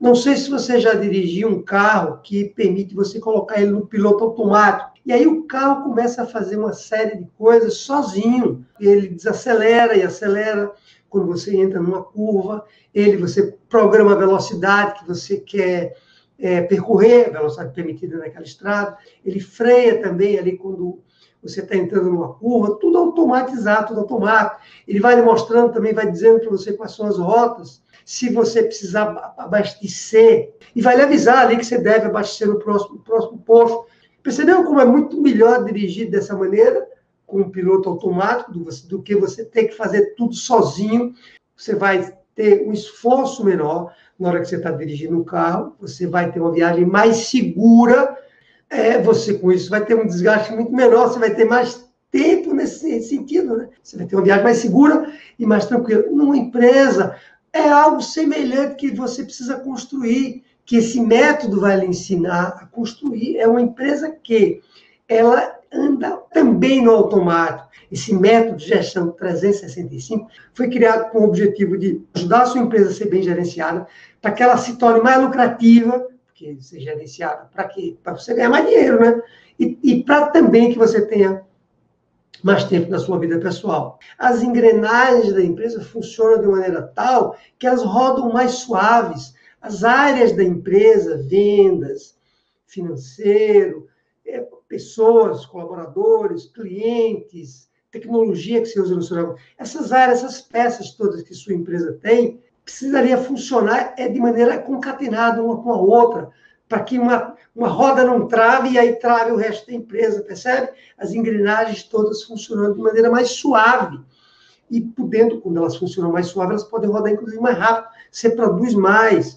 Não sei se você já dirigiu um carro que permite você colocar ele no piloto automático. E aí o carro começa a fazer uma série de coisas sozinho. Ele desacelera e acelera quando você entra numa curva. Ele você programa a velocidade que você quer é, percorrer, a velocidade permitida naquela estrada. Ele freia também ali quando você está entrando numa curva, tudo automatizado, tudo automático. Ele vai lhe mostrando também, vai dizendo para você quais são as rotas, se você precisar abastecer, e vai lhe avisar ali que você deve abastecer no próximo, próximo posto. Percebeu como é muito melhor dirigir dessa maneira, com um piloto automático, do, do que você ter que fazer tudo sozinho? Você vai ter um esforço menor na hora que você está dirigindo o carro, você vai ter uma viagem mais segura, é, você com isso vai ter um desgaste muito menor, você vai ter mais tempo nesse sentido, né? Você vai ter uma viagem mais segura e mais tranquila. Numa empresa, é algo semelhante que você precisa construir, que esse método vai lhe ensinar a construir. É uma empresa que ela anda também no automático. Esse método de gestão 365 foi criado com o objetivo de ajudar a sua empresa a ser bem gerenciada, para que ela se torne mais lucrativa, que ser gerenciado para quê? Para você ganhar mais dinheiro, né? E, e para também que você tenha mais tempo na sua vida pessoal. As engrenagens da empresa funcionam de maneira tal que elas rodam mais suaves. As áreas da empresa, vendas, financeiro, é, pessoas, colaboradores, clientes, tecnologia que você usa no seu negócio, essas áreas, essas peças todas que sua empresa tem, precisaria funcionar é de maneira concatenada uma com a outra, para que uma, uma roda não trave e aí trave o resto da empresa, percebe? As engrenagens todas funcionando de maneira mais suave. E podendo, quando elas funcionam mais suave, elas podem rodar inclusive mais rápido, você produz mais.